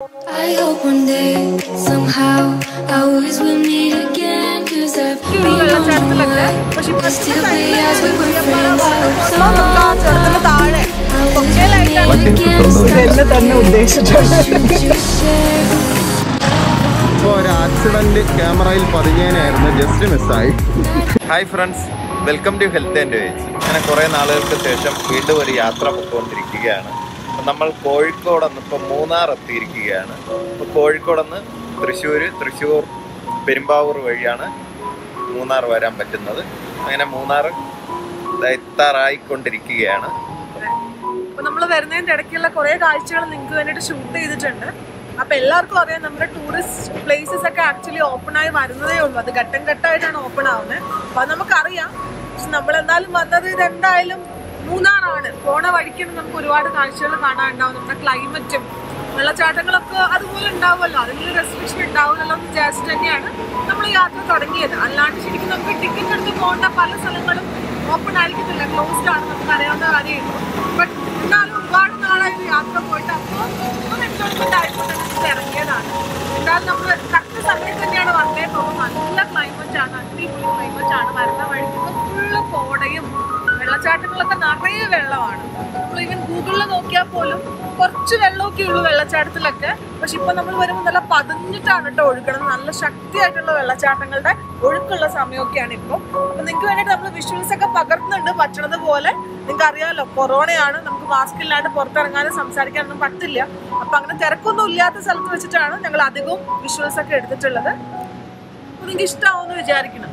I hope one day, somehow, I always will meet again. Cause I've been on my way. But still be as we were friends. I hope somehow, I always will meet again. share? ഇപ്പോൾ ഒരു accident ക്യാമറയിൽ പതിഞ്ഞതിനായിരുന്നു just മിസ്സായി hi friends welcome to health and veg അങ്ങനെ കുറേ നാളുകൾക്ക് ശേഷം വീണ്ടും ഒരു യാത്ര പൊയ്ക്കൊണ്ടിരിക്കുകയാണ് അപ്പോൾ നമ്മൾ കോഴിക്കോട് നിന്ന് ഇപ്പോൾ മൂന്നാർ എത്തിയിരിക്കുകയാണ്. ഇപ്പോൾ കോഴിക്കോട് നിന്ന് തൃശ്ശൂർ തൃശ്ശൂർ പെരുമ്പാവൂർ വഴിയാണ് മൂന്നാർ വരാൻ പറ്റുന്നത്. അങ്ങനെ മൂന്നാർ എത്താറായിക്കൊണ്ടിരിക്കുകയാണ്. നമ്മൾ വരുന്നതിന്റെ ഇടയ്ക്കുള്ള കുറെ കാഴ്ചകൾ നിങ്ങൾക്ക് വേണ്ടിയിട്ട് ഷൂട്ട് ചെയ്തിട്ടുണ്ട്. അപ്പൊ എല്ലാവർക്കും അറിയാം നമ്മുടെ ടൂറിസ്റ്റ് പ്ലേസസ് ഒക്കെ ആക്ച്വലി ഓപ്പൺ ആയി വരുന്നതേ ഉള്ളൂ. അത് ഘട്ടം ഘട്ടമായിട്ടാണ് ഓപ്പൺ ആവുന്നത്. അപ്പൊ നമുക്കറിയാം. പക്ഷെ നമ്മൾ എന്തായാലും വന്നത് ഇത് എന്തായാലും മൂന്നാറാണ്. പോണ വഴിക്കാണ് നമുക്ക് ഒരുപാട് കാഴ്ചകൾ കാണാനുണ്ടാവും. നമ്മുടെ ക്ലൈമറ്റും വെള്ളച്ചാട്ടങ്ങളൊക്കെ അതുപോലെ ഉണ്ടാവുമല്ലോ. അതിൽ റെസ്ട്രിക്ഷൻ ഉണ്ടാവുമല്ലോ എന്ന് വിചാരിച്ചിട്ട് തന്നെയാണ് നമ്മൾ യാത്ര തുടങ്ങിയത്. അല്ലാണ്ട് ശരിക്കും നമുക്ക് ടിക്കറ്റ് എടുത്ത് പോകേണ്ട പല സ്ഥലങ്ങളും ഓപ്പൺ ആയിരിക്കത്തില്ല. ക്ലോസ്ഡ് ആണ് നമുക്ക് അറിയാവുന്ന കാര്യമുള്ളൂ. ബട്ട് എന്നാലും ഒരുപാട് നാളായി യാത്ര പോയിട്ട് അപ്പോൾ ഒന്ന് എൻജോയ്മെന്റ് വെച്ചിട്ട് ഇറങ്ങിയതാണ്. എന്തായാലും നമ്മൾ കറക്റ്റ് സമയത്ത് തന്നെയാണ് വന്നേ പോകുന്നത്. നല്ല ക്ലൈമറ്റ് ആണ്. അടിപൊളി ക്ലൈമറ്റ് ആണ്. വരുന്ന വഴിക്ക് ഫുള്ള് കോടയും വെള്ളച്ചാട്ടങ്ങളൊക്കെ നിറയെ വെള്ളമാണ്. നമ്മൾ ഈവൻ ഗൂഗിളിൽ നോക്കിയാൽ പോലും കുറച്ച് വെള്ളമൊക്കെ ഉള്ളൂ വെള്ളച്ചാട്ടത്തിലൊക്കെ. പക്ഷെ ഇപ്പൊ നമ്മൾ വരുമ്പോൾ നല്ല പതിഞ്ഞിട്ടാണ് കേട്ടോ ഒഴുകണം നല്ല ശക്തിയായിട്ടുള്ള വെള്ളച്ചാട്ടങ്ങളുടെ ഒഴുക്കുള്ള സമയമൊക്കെയാണ് ഇപ്പോൾ അപ്പൊ നിങ്ങൾക്ക് വേണ്ടിയിട്ട് നമ്മൾ വിഷ്വൽസ് ഒക്കെ പകർത്തുന്നുണ്ട്. പറ്റണത് പോലെ നിങ്ങൾക്ക് അറിയാമല്ലോ കൊറോണയാണ്. നമുക്ക് മാസ്ക് ഇല്ലാണ്ട് പുറത്തിറങ്ങാനും സംസാരിക്കാനൊന്നും പറ്റില്ല. അപ്പൊ അങ്ങനെ തിരക്കൊന്നും ഇല്ലാത്ത സ്ഥലത്ത് വെച്ചിട്ടാണ് ഞങ്ങൾ അധികവും വിഷ്വൽസ് ഒക്കെ എടുത്തിട്ടുള്ളത്. നിങ്ങൾക്ക് ഇഷ്ടമാവുമെന്ന് വിചാരിക്കണം.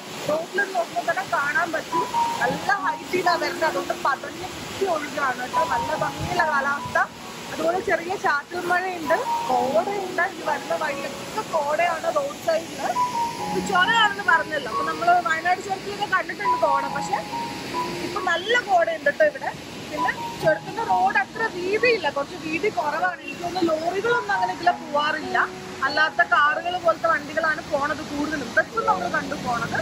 റോഡിൽ നോക്കുമ്പോൾ തന്നെ കാണാൻ പറ്റും. നല്ല ഹൈറ്റിലാണ് വരുന്നത്. അതുകൊണ്ട് പതഞ്ഞ് കുത്തി ഒഴുകാണ് കേട്ടോ. നല്ല ഭംഗിയുള്ള കാലാവസ്ഥ. അതുപോലെ ചെറിയ ചാറ്റൽ മഴയുണ്ട്. കോടയുണ്ട്. ഈ വരുന്ന വഴിയൊക്കെ കോടയാണ് റോഡ് സൈഡിൽ ചുരമാണെന്ന് പറഞ്ഞല്ലോ. അപ്പൊ നമ്മൾ വയനാട് ചുരത്തിലൊക്കെ കണ്ടിട്ടുണ്ട് കോട. പക്ഷെ ഇപ്പൊ നല്ല കോടയുണ്ട് കേട്ടോ ഇവിടെ. പിന്നെ ചുരത്തിന്റെ റോഡ് അത്ര വീതിയില്ല. കുറച്ച് വീതി കുറവാണ്. എനിക്ക് തോന്നുന്നു ലോറികളൊന്നും അങ്ങനെ ഇതിലെ പോവാറില്ല. അല്ലാത്ത കാറുകൾ പോലത്തെ വണ്ടികളാണ് പോണത് കൂടുതലും. ബസ് നമ്മൾ കണ്ടു പോണത്.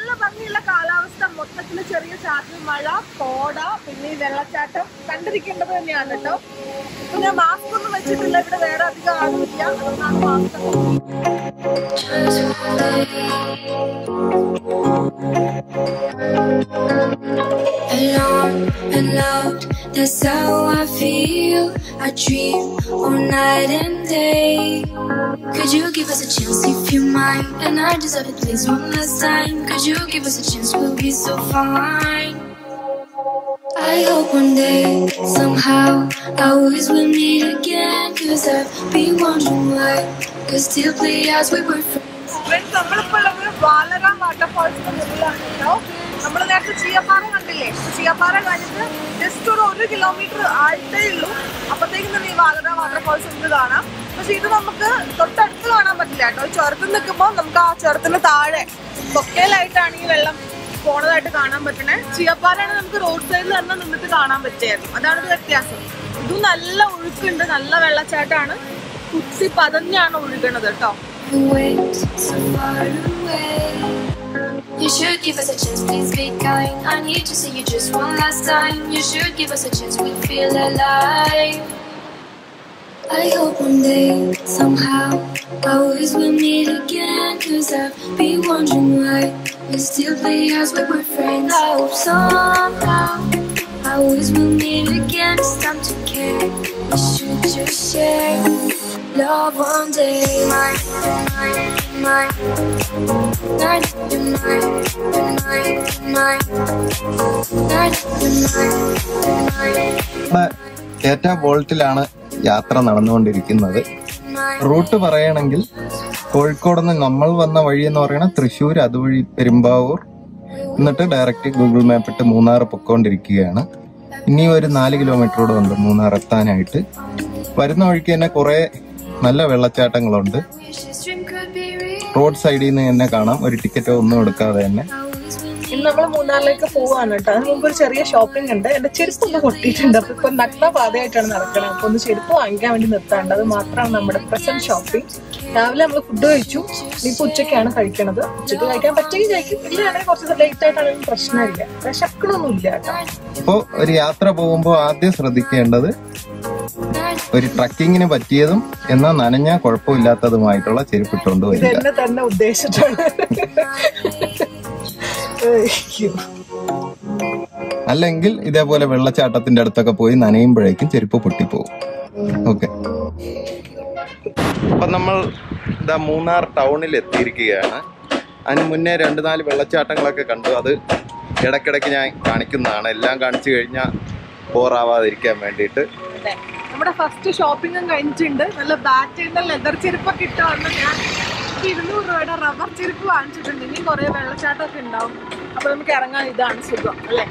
നല്ല ഭംഗിയുള്ള കാലാവസ്ഥ. മൊത്തത്തിൽ ചെറിയ ചാറ്റൽ മഴ കോട പിന്നെ ഈ വെള്ളച്ചാട്ടം കണ്ടിരിക്കേണ്ടത് തന്നെയാണ് കേട്ടോ. ഇപ്പൊ ഞാൻ മാസ്ക് ഒന്നും വെച്ചിട്ടില്ല. ഇവിടെ വേറെ അധികം ആളുമില്ല. അതുകൊണ്ടാണ് mask that's how I feel. I dream all night and day. Could you give us a chance if you mind? And I deserve it, please, one last time. Could you give us a chance? We'll be so fine. I hope one day, somehow, I always will meet again. Cause I've been wondering why. Cause still play as we were friends. Friends നമ്മളിപ്പോ ഉള്ളത് വാലറാം വാട്ടർഫാൾസിന്റെ മുന്നിലാണ് കേട്ടോ നമ്മൾ നേരത്തെ ചീയപ്പാറ കണ്ടില്ലേ? ചീയപ്പാറ കഴിഞ്ഞിട്ട് just ഒരു ഒരു കിലോമീറ്റർ ആഴ്ത്തേ ഉള്ളൂ. അപ്പത്തേക്കും തന്നെ ഈ വാഗത വാട്ടർഫോൾസ് ഉണ്ട് കാണാം. പക്ഷെ ഇത് നമുക്ക് തൊട്ടടുത്ത് കാണാൻ പറ്റില്ല കേട്ടോ. ചുരത്തിൽ നിൽക്കുമ്പോൾ നമുക്ക് ആ ചുരത്തിന് താഴെ കൊക്കയിലായിട്ടാണ് ഈ വെള്ളം പോണതായിട്ട് കാണാൻ പറ്റണേ. ചീയപ്പാറയാണ് നമുക്ക് റോഡ് സൈഡിൽ തന്നെ നിന്നിട്ട് കാണാൻ പറ്റിയായിരുന്നു അതാണ് വ്യത്യാസം. ഇത് നല്ല ഒഴുക്കുണ്ട് നല്ല വെള്ളച്ചാട്ടമാണ്. കുത്തി പതഞ്ഞാണ് ഒഴുകണത് കേട്ടോ. You should give us a chance, please be kind. I need to see you just one last time. You should give us a chance, we feel alive. I hope one day, somehow, always will meet again. Cause I've been wondering why we still play as were friends. I hope somehow, always will meet again. It's time to care. We should just share love one day. ഏറ്റ വോൾട്ടിലാണ് യാത്ര നടന്നുകൊണ്ടിരിക്കുന്നത്. Root പറയണമെങ്കിൽ കോഴിക്കോട് നിന്ന് നമ്മൾ വന്ന വഴി എന്ന് പറയുന്നത് തൃശ്ശൂർ അതുവഴി പെരുമ്പാവൂർ. എന്നിട്ട് ഡയറക്റ്റ് ഗൂഗിൾ മാപ്പ് ഇട്ട് മൂന്നാർ പൊക്കോണ്ടിരിക്കുകയാണ്. ഇനിയും ഒരു നാല് കിലോമീറ്ററോടെ ഉണ്ട് മൂന്നാർ എത്താനായിട്ട്. വരുന്ന വഴിക്ക് തന്നെ കുറെ നല്ല വെള്ളച്ചാട്ടങ്ങളുണ്ട്. റോഡ് സൈഡിൽ നിന്ന് തന്നെ കാണാം. ഒരു ടിക്കറ്റോ ഒന്നും എടുക്കാതെ തന്നെ. ഇന്ന് നമ്മൾ മൂന്നാറിലേക്ക് പോവാണ് കേട്ടോ. അതിന് മുമ്പ് ഒരു ചെറിയ ഷോപ്പിംഗ് ഉണ്ട്. എന്റെ ചെരുപ്പ് ഒന്ന് പൊട്ടിയിട്ടുണ്ട്. അപ്പൊ ഇപ്പൊ നഗ്ന പാതയായിട്ടാണ് നടക്കുന്നത് അപ്പൊ ഒന്ന് ചെരുപ്പ് വാങ്ങിക്കാൻ വേണ്ടി നിർത്താണ്ട്. അത് മാത്രമാണ് നമ്മുടെ പ്രസന്റ് ഷോപ്പിംഗ് രാവിലെ നമ്മൾ ഫുഡ് കഴിച്ചു. ഇനിയിപ്പോ ഉച്ചയ്ക്കാണ് കഴിക്കണത്. ഉച്ചയ്ക്ക് കഴിക്കാൻ പറ്റുമെങ്കിൽ കഴിക്കും. ഇല്ലാണെങ്കിൽ കുറച്ച് ലേറ്റ് ആയിട്ടാണെങ്കിലും പ്രശ്നമില്ല. വിശക്കണമൊന്നും ഇല്ല കേട്ടോ. അപ്പോൾ ഒരു യാത്ര പോകുമ്പോൾ ആദ്യം ശ്രദ്ധിക്കേണ്ടത് ഒരു ട്രക്കിങ്ങിന് പറ്റിയതും എന്നാൽ നനഞ്ഞ കുഴപ്പമില്ലാത്തതുമായിട്ടുള്ള വരിക. എന്നെ തന്നെ ഉദ്ദേശിച്ചിട്ടാണ്. അല്ലെങ്കിൽ ഇതേപോലെ വെള്ളച്ചാട്ടത്തിന്റെ അടുത്തൊക്കെ പോയി നനയുമ്പോഴേക്കും ചെരുപ്പ് പൊട്ടിപ്പോവും. ഓക്കെ. അപ്പൊ നമ്മൾ ഇതാ മൂന്നാർ ടൗണിൽ എത്തിയിരിക്കുകയാണ്. അതിന് മുന്നേ രണ്ട് നാല് വെള്ളച്ചാട്ടങ്ങളൊക്കെ കണ്ടു. അത് ഇടയ്ക്കിടയ്ക്ക് ഞാൻ കാണിക്കുന്നതാണ്. എല്ലാം കാണിച്ചു കഴിഞ്ഞാൽ ബോറാവാതിരിക്കാൻ വേണ്ടിയിട്ട്. അതെ. നമ്മുടെ ഫസ്റ്റ് ഷോപ്പിംഗും കഴിഞ്ഞിട്ടുണ്ട്. നല്ല ബാറ്റിന്റെ ലെതർ ചെരുപ്പൊക്കെ ഇട്ട് വന്ന് ഞാൻ ഇരുന്നൂറ് രൂപയുടെ റബ്ബർ ചെരുപ്പ് വാങ്ങിച്ചിട്ടുണ്ട്. ഇനി കുറെ വെള്ളച്ചാട്ടമൊക്കെ ഉണ്ടാവും. അപ്പൊ നമുക്ക് ഇറങ്ങാൻ ഇതാണ് സുഖം അല്ലേ?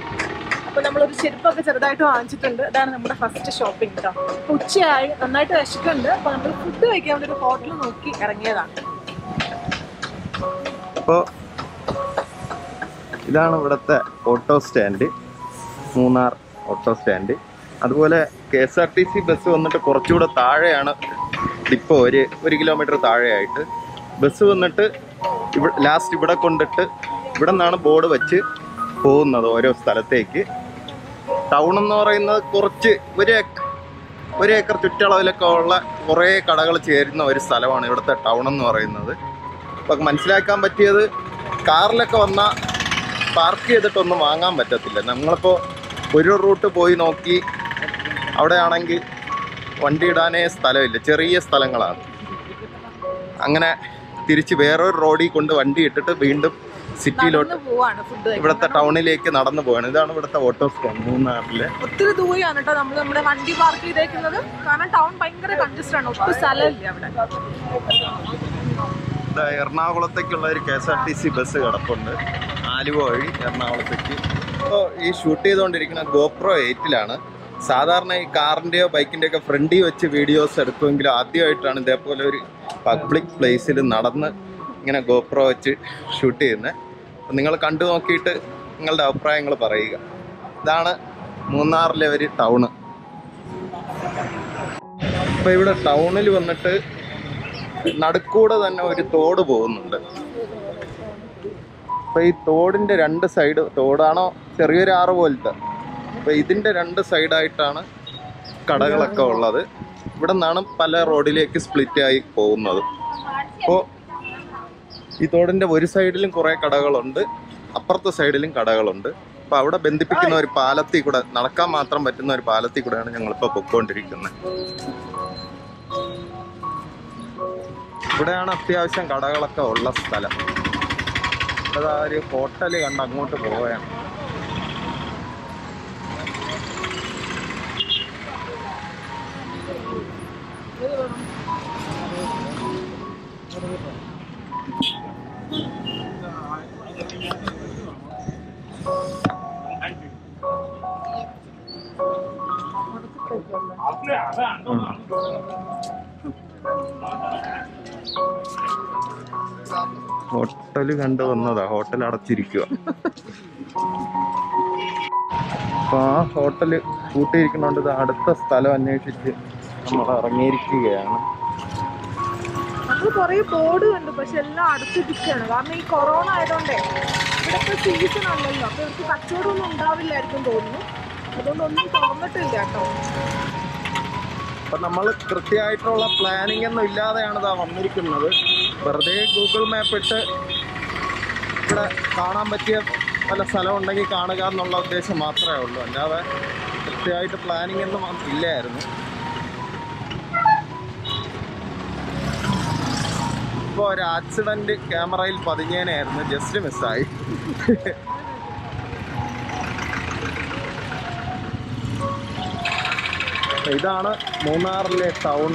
അപ്പൊ നമ്മളൊരു ചെരുപ്പൊക്കെ ചെറുതായിട്ട് വാങ്ങിച്ചിട്ടുണ്ട്. അതാണ് നമ്മുടെ ഫസ്റ്റ് ഷോപ്പിംഗ് കേട്ടോ ഉച്ചയായി. നന്നായിട്ട് വിശക്കുന്നുണ്ട്. അപ്പൊ നമ്മൾ ഫുഡ് കഴിക്കാൻ വേണ്ടി ഒരു ഹോട്ടൽ നോക്കി ഇറങ്ങിയതാണ്. അപ്പോൾ ഇതാണ് ഇവിടുത്തെ auto stand Munnar auto stand അതുപോലെ K S R T C bus വന്നിട്ട് കുറച്ചുകൂടെ താഴെയാണ്. ഡിപ്പോ ഒരു ഒരു കിലോമീറ്റർ താഴെയായിട്ട്. ബസ് വന്നിട്ട് ഇവിടെ ലാസ്റ്റ് ഇവിടെ കൊണ്ടിട്ട് ഇവിടെ നിന്നാണ് ബോർഡ് വെച്ച് പോകുന്നത് ഓരോ സ്ഥലത്തേക്ക്. ടൗൺ എന്ന് പറയുന്നത് കുറച്ച് ഒരു ഒരു ഏക്കർ ചുറ്റളവിലൊക്കെ ഉള്ള കുറേ കടകൾ ചേരുന്ന ഒരു സ്ഥലമാണ് ഇവിടുത്തെ ടൗൺ എന്ന് പറയുന്നത്. അപ്പം മനസ്സിലാക്കാൻ പറ്റിയത് കാറിലൊക്കെ വന്നാൽ പാർക്ക് ചെയ്തിട്ടൊന്നും വാങ്ങാൻ പറ്റത്തില്ല. നമ്മളിപ്പോൾ ഒരു റൂട്ട് പോയി നോക്കി അവിടെ ആണെങ്കിൽ വണ്ടി ഇടാനേ സ്ഥലമില്ല. ചെറിയ സ്ഥലങ്ങളാണ്. അങ്ങനെ തിരിച്ച് വേറൊരു റോഡിൽ കൊണ്ട് വണ്ടി ഇട്ടിട്ട് വീണ്ടും സിറ്റിയിലോട്ട് ഇവിടുത്തെ ടൗണിലേക്ക് നടന്നു പോവാണ്. ഇതാണ് ഇവിടുത്തെ ഓട്ടോ സ്റ്റാൻഡ് മൂന്നാറിലെ ഒത്തിരി ദൂരെയാണ് കേട്ടോ നമ്മൾ നമ്മുടെ വണ്ടി പാർക്ക് ചെയ്തേക്കുന്നത്. കാരണം ടൗൺ ഭയങ്കര കൺജസ്റ്റ് ആണ്. ഒട്ടും സ്ഥലമില്ല അവിടെ. എറണാകുളത്തേക്കുള്ള ഒരു K S R T C bus കിടപ്പുണ്ട്. ആലുവ വഴി എറണാകുളത്തേക്ക്. ഇപ്പോൾ ഈ ഷൂട്ട് ചെയ്തുകൊണ്ടിരിക്കുന്ന ഗോപ്രോ എയ്റ്റിലാണ് സാധാരണ ഈ കാറിന്റെയോ ബൈക്കിന്റെയൊക്കെ ഫ്രണ്ടിൽ വെച്ച് വീഡിയോസ് എടുക്കുമെങ്കിലും ആദ്യമായിട്ടാണ് ഇതേപോലെ ഒരു പബ്ലിക് പ്ലേസിൽ നടന്ന് ഇങ്ങനെ ഗോപ്രോ വെച്ച് ഷൂട്ട് ചെയ്യുന്നത് അപ്പം നിങ്ങൾ കണ്ടു നോക്കിയിട്ട് നിങ്ങളുടെ അഭിപ്രായങ്ങൾ പറയുക. ഇതാണ് മൂന്നാറിലെ ഒരു ടൗണ് ഇപ്പം ഇവിടെ ടൗണിൽ വന്നിട്ട് നടുക്കൂടെ തന്നെ ഒരു തോട് പോകുന്നുണ്ട്. അപ്പം ഈ തോടിന്റെ രണ്ട് സൈഡ് തോടാണോ ചെറിയൊരു ആറ് പോലത്തെ? അപ്പൊ ഇതിന്റെ രണ്ട് സൈഡായിട്ടാണ് കടകളൊക്കെ ഉള്ളത്. ഇവിടെ നിന്നാണ് പല റോഡിലേക്ക് സ്പ്ലിറ്റ് ആയി പോകുന്നത്. അപ്പോൾ ഈ തോടിന്റെ ഒരു സൈഡിലും കുറേ കടകളുണ്ട് അപ്പുറത്തെ സൈഡിലും കടകളുണ്ട്. അപ്പൊ അവിടെ ബന്ധിപ്പിക്കുന്ന ഒരു പാലത്തിൽ കൂടെ നടക്കാൻ മാത്രം പറ്റുന്ന ഒരു പാലത്തിൽ കൂടെയാണ് ഞങ്ങളിപ്പോൾ പൊയ്ക്കൊണ്ടിരിക്കുന്നത്. ഇവിടെയാണ് അത്യാവശ്യം കടകളൊക്കെ ഉള്ള സ്ഥലം. ഇവിടെ ഒരു ഹോട്ടൽ കണ്ട് അങ്ങോട്ട് പോവുകയാണ്. ഹോട്ടൽ കണ്ടു വന്നതാ. ഹോട്ടൽ അടച്ചിരിക്കുക അപ്പൊ ആ ഹോട്ടൽ കൂട്ടിയിരിക്കുന്നോണ്ട് ഇത് അടുത്ത സ്ഥലം അന്വേഷിച്ച് നമ്മൾ ഇറങ്ങിയിരിക്കുകയാണ്. നമ്മൾ കുറേ ബോർഡ് കണ്ടു പക്ഷെ എല്ലാം അടച്ചിരിക്കുകയാണ് കാരണം ഈ കൊറോണ ആയതുകൊണ്ടേ ഇവിടുത്തെ സീസൺ അല്ലല്ലോ. അപ്പൊ ഇവർക്ക് കച്ചവടം ഒന്നും ഉണ്ടാവില്ലായിരിക്കും തോന്നുന്നു. അതുകൊണ്ട് ഒന്നും തുറന്നിട്ടില്ല കേട്ടോ. അപ്പൊ നമ്മൾ കൃത്യമായിട്ടുള്ള പ്ലാനിങ് ഒന്നും ഇല്ലാതെയാണ് ഇതാ വന്നിരിക്കുന്നത്. വെറുതെ ഗൂഗിൾ മാപ്പ് ഇട്ട് ഇവിടെ കാണാൻ പറ്റിയ പല സ്ഥലം ഉണ്ടെങ്കിൽ കാണുക എന്നുള്ള ഉദ്ദേശം മാത്രമേ ഉള്ളൂ. അല്ലാതെ കൃത്യമായിട്ട് പ്ലാനിങ് ഒന്നും ഇല്ലായിരുന്നു. ഇപ്പോൾ ഒരു ആക്സിഡന്റ് ക്യാമറയിൽ പതിഞ്ഞേനായിരുന്നു ജസ്റ്റ് മിസ്സായി ഇതാണ് മൂന്നാറിലെ ടൗൺ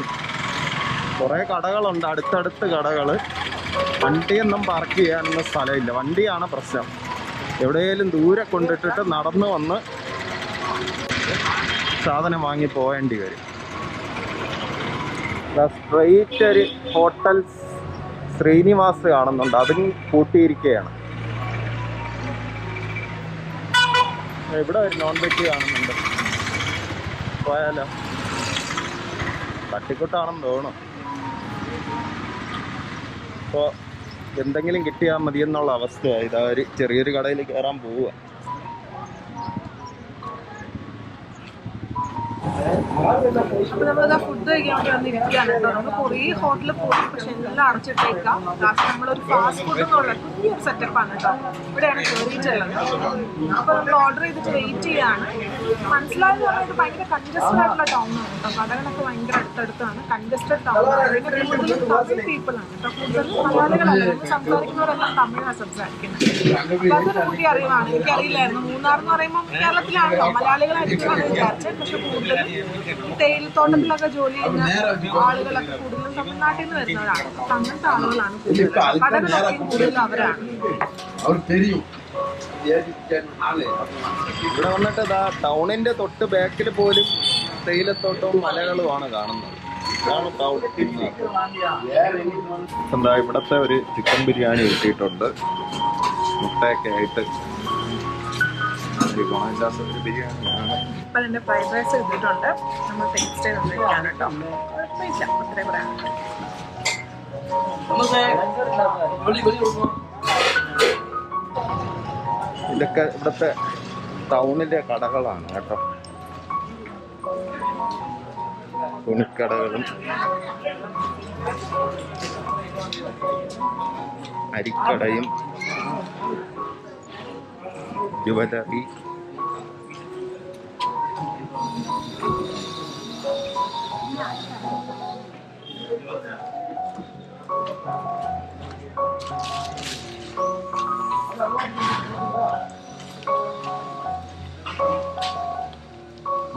കുറേ കടകളുണ്ട്. അടുത്തടുത്ത് കടകൾ വണ്ടിയൊന്നും പാർക്ക് ചെയ്യാനൊന്നും സ്ഥലമില്ല. വണ്ടിയാണ് പ്രശ്നം. എവിടെയെങ്കിലും ദൂരെ കൊണ്ടിട്ടിട്ട് നടന്നു വന്ന് സാധനം വാങ്ങി പോകേണ്ടി വരും. സ്ട്രെയിറ്റ് ഒരു ഹോട്ടൽ ശ്രീനിവാസ് കാണുന്നുണ്ട്. അതും കൂട്ടിയിരിക്കുകയാണ്. ഇവിടെ ഒരു നോൺ വെജ് കാണുന്നുണ്ട്. പോയാലോ? തട്ടിക്കൂട്ടാണെന്ന് തോന്നുന്നു. അപ്പോൾ എന്തെങ്കിലും കിട്ടിയാൽ മതി എന്നുള്ള അവസ്ഥയാണ് ഇതാ ഒരു ചെറിയൊരു കടയിൽ കയറാൻ പോവുക. ഫുഡ് കഴിക്കാൻ വേണ്ടി വന്നിരിക്കുകയാണ്. കേട്ടോ. നമ്മൾ കുറേ ഹോട്ടലിൽ പോയി പക്ഷെ എല്ലാം അടച്ചിട്ടേക്കാം. ലാസ്റ്റ് നമ്മളൊരു ഫാസ്റ്റ് ഫുഡ് എന്നുള്ള പുതിയൊരു സെറ്റപ്പ് ആണ് കേട്ടോ ഇവിടെയാണ് കയറിയിട്ടുള്ളത് അപ്പൊ നമ്മൾ ഓർഡർ ചെയ്തിട്ട് വെയിറ്റ് ചെയ്യാണ്. മനസ്സിലായെന്ന് പറഞ്ഞാൽ ഭയങ്കര കൺജസ്റ്റഡ് ആയിട്ടുള്ള ടൗൺ ആണ് കേട്ടോ. കടകളൊക്കെ ഭയങ്കര അടുത്തടുത്താണ്. കൺജസ്റ്റഡ് ടൗൺ ആണ്. കൂടുതലും തമിഴ് പീപ്പിൾ ആണ് കേട്ടോ. കൂടുതലും മലയാളികളല്ല നമ്മൾ സംസാരിക്കുന്നവരെല്ലാം തമിഴാണ് സംസാരിക്കുന്നത്. അതൊരു പുതിയ അറിവാണ്. എനിക്കറിയില്ലായിരുന്നു. മൂന്നാർ എന്ന് പറയുമ്പോൾ കേരളത്തിലാണല്ലോ. മലയാളികളായിരിക്കും വിചാരിച്ചത് പക്ഷെ കൂടുതലും തേയിലത്തോട്ടത്തിലൊക്കെ ജോലി ചെയ്യുന്ന ആളുകളൊക്കെ കൂടുതലും തമിഴ്നാട്ടിൽ നിന്ന് വരുന്നവരാണ്. അങ്ങനത്തെ ആളുകളാണ് കൂടുതൽ കടകളൊക്കെ കൂടുതലും അവരാണ്. അവർ ഇവിടെ വന്നിട്ട് ഇതാ ടൗണിന്റെ തൊട്ട് ബാക്കിൽ പോലും തേയിലത്തോട്ടവും മലകളുമാണ് കാണുന്നത്. എന്താ ഇവിടത്തെ ഒരു ചിക്കൻ ബിരിയാണി കിട്ടിയിട്ടുണ്ട്. മുട്ടയൊക്കെ ആയിട്ട്. ബിരിയാണിയാണ്. ഫ്രൈഡ് കിട്ടിയിട്ടുണ്ട്. നമ്മൾ ടേസ്റ്റ് ചെയ്ത് കേട്ടോ. കുഴപ്പമില്ല അത്രേ പറയാം ഇതൊക്കെ ഇവിടുത്തെ ടൗണിലെ കടകളാണ് കേട്ടോ. തുണിക്കടകളും. അരിക്കടയും. ജ്വല്ലറി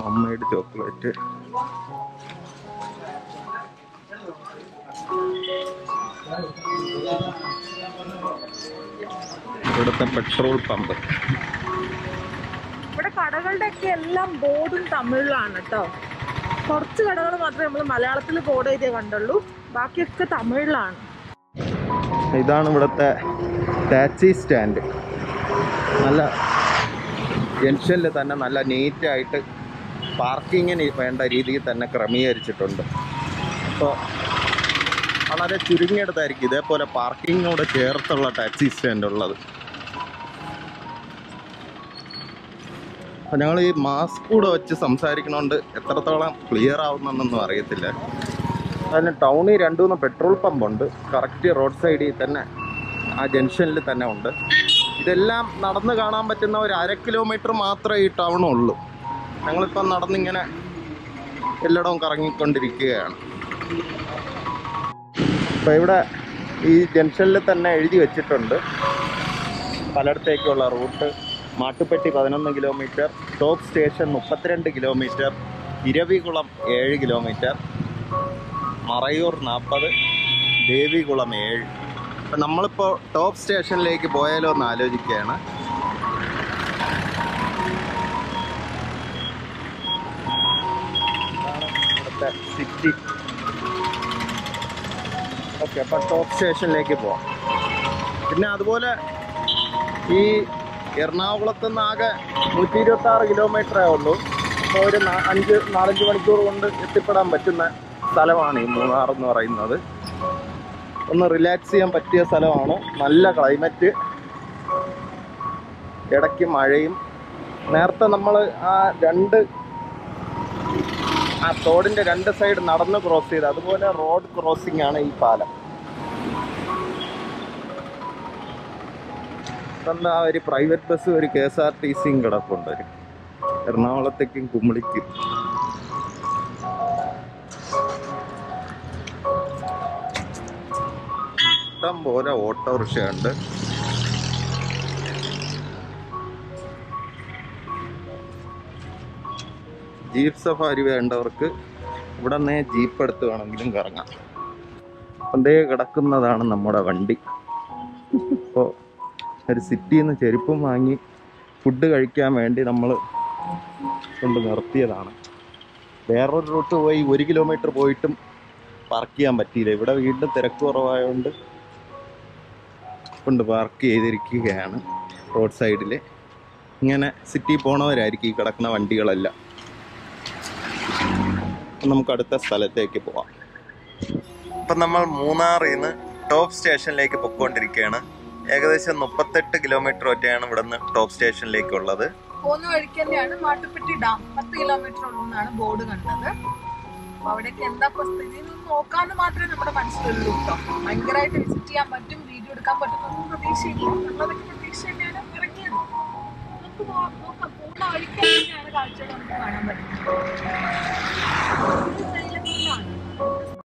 അമ്മയുടെ ചോക്ലേറ്റ്. ഇവിടുത്തെ പെട്രോൾ പമ്പ്. ഇവിടെ കടകളുടെ ഒക്കെ എല്ലാം ബോർഡും തമിഴിലാണ് കേട്ടോ കുറച്ച് കടകൾ മാത്രമേ നമ്മൾ മലയാളത്തിൽ ബോർഡ് എഴുതിയേ കണ്ടുള്ളൂ. ബാക്കിയൊക്കെ തമിഴിലാണ്. ഇതാണ് ഇവിടുത്തെ ടാക്സി സ്റ്റാൻഡ് നല്ല ജംഗ്ഷനിൽ തന്നെ നല്ല നീറ്റായിട്ട് പാർക്കിങ്ങിന് വേണ്ട രീതിയിൽ തന്നെ ക്രമീകരിച്ചിട്ടുണ്ട്. അപ്പോൾ വളരെ ചുരുങ്ങിയിടത്തായിരിക്കും ഇതേപോലെ പാർക്കിങ്ങിനോട് ചേർത്തുള്ള ടാക്സി സ്റ്റാൻഡ് ഉള്ളത്. അപ്പം ഞങ്ങൾ ഈ മാസ്ക് കൂടെ വെച്ച് സംസാരിക്കണോണ്ട് എത്രത്തോളം ക്ലിയർ ആവുന്നെന്നൊന്നും അറിയത്തില്ല. അതിന് ടൗണിൽ രണ്ടു മൂന്ന് പെട്രോൾ പമ്പുണ്ട് കറക്റ്റ് റോഡ് സൈഡിൽ തന്നെ ആ ജംഗ്ഷനിൽ തന്നെ ഉണ്ട്. ഇതെല്ലാം നടന്ന് കാണാൻ പറ്റുന്ന ഒരു അര കിലോമീറ്റർ മാത്രമേ ഈ ടൗണുള്ളൂ ഞങ്ങളിപ്പം നടന്നിങ്ങനെ എല്ലായിടവും കറങ്ങിക്കൊണ്ടിരിക്കുകയാണ്. അപ്പോൾ ഇവിടെ ഈ ജംഗ്ഷനിൽ തന്നെ എഴുതി വെച്ചിട്ടുണ്ട്. പലയിടത്തേക്കുള്ള റൂട്ട് മാട്ടുപ്പെട്ടി പതിനൊന്ന് കിലോമീറ്റർ ടോപ്പ് സ്റ്റേഷൻ മുപ്പത്തിരണ്ട് കിലോമീറ്റർ ഇരവികുളം ഏഴ് കിലോമീറ്റർ മറയൂർ നാൽപ്പത് ദേവികുളം ഏഴ്. അപ്പം നമ്മളിപ്പോൾ ടോപ്പ് സ്റ്റേഷനിലേക്ക് പോയാലോ എന്ന് ആലോചിക്കുകയാണ്. സിറ്റി ഓക്കെ അപ്പം ടോപ്പ് സ്റ്റേഷനിലേക്ക് പോവാം. പിന്നെ അതുപോലെ ഈ എറണാകുളത്ത് നിന്ന് ആകെ നൂറ്റി ഇരുപത്തി ആറ് കിലോമീറ്ററേ ഉള്ളൂ. അപ്പോൾ ഒരു അഞ്ച് നാലഞ്ച് മണിക്കൂർ കൊണ്ട് എത്തിപ്പെടാൻ പറ്റുന്ന സ്ഥലമാണ് ഈ മൂന്നാർ എന്ന് പറയുന്നത്. ഒന്ന് റിലാക്സ് ചെയ്യാൻ പറ്റിയ സ്ഥലമാണ്. നല്ല ക്ലൈമറ്റ് ഇടയ്ക്ക് മഴയും. നേരത്തെ നമ്മൾ ആ രണ്ട് ആ തോടിന്റെ രണ്ട് സൈഡ് നടന്ന് ക്രോസ് ചെയ്ത് അതുപോലെ റോഡ് ക്രോസിംഗ് ആണ് ഈ പാലം. എന്താ ഒരു പ്രൈവറ്റ് ബസ് ഒരു കെ എസ് ആർ ടി സിയും കിടപ്പുണ്ട്. എറണാകുളത്തേക്കും കുമിളിക്കും. ഇഷ്ടം പോലെ ഓട്ടോറിക്ഷ ഉണ്ട് ജീപ്പ് സഫാരി വേണ്ടവർക്ക് ഇവിടെ നിന്ന് ജീപ്പ് എടുത്ത് വേണമെങ്കിലും കറങ്ങാം. അതേ കിടക്കുന്നതാണ് നമ്മുടെ വണ്ടി. ഇപ്പോൾ ഒരു സിറ്റിയിൽ നിന്ന് ചെരുപ്പും വാങ്ങി ഫുഡ് കഴിക്കാൻ വേണ്ടി നമ്മൾ കൊണ്ട് നിർത്തിയതാണ്. വേറൊരു റൂട്ട് പോയി ഒരു കിലോമീറ്റർ പോയിട്ടും പാർക്ക് ചെയ്യാൻ പറ്റിയില്ല. ഇവിടെ വീണ്ടും തിരക്ക് കുറവായതുകൊണ്ട് കൊണ്ട് പാർക്ക് ചെയ്തിരിക്കുകയാണ് റോഡ് സൈഡിൽ ഇങ്ങനെ സിറ്റി പോണവരായിരിക്കും ഈ കിടക്കുന്ന വണ്ടികളെല്ലാം. നമുക്ക് അടുത്ത സ്ഥലത്തേക്ക് പോവാം. ഇപ്പം നമ്മൾ മൂന്നാറിൽ നിന്ന് ടോപ്പ് സ്റ്റേഷനിലേക്ക് പൊയ്ക്കൊണ്ടിരിക്കുകയാണ് ഏകദേശം മുപ്പത്തെട്ട് കിലോമീറ്റർ ഒറ്റയാണ് ഇവിടുന്ന് ടോപ്പ് സ്റ്റേഷനിലേക്കുള്ളത്. പോകുന്ന വഴിക്ക് തന്നെയാണ് മാട്ടുപ്പെട്ടി ഡാം. പത്ത് കിലോമീറ്റർ ഉള്ളതാണ് ബോർഡ് കണ്ടത്. അവിടേക്ക് എന്താ ഇപ്പൊ സ്ഥിതി നോക്കാന്ന് മാത്രമേ നമ്മുടെ മനസ്സിലുള്ളൂ കേട്ടോ. ഭയങ്കരമായിട്ട് വിസിറ്റ് ചെയ്യാൻ പറ്റും എടുക്കാൻ പറ്റുന്നൊന്നും പ്രതീക്ഷയില്ല. നമ്മളതൊക്കെ പ്രതീക്ഷ തന്നെയാണ് ഇറങ്ങിയത്. നമുക്ക് നോക്കാം പോകുന്ന വഴിക്ക് തന്നെയാണ് കാഴ്ചകൾ നമുക്ക് കാണാൻ പറ്റുന്നത്.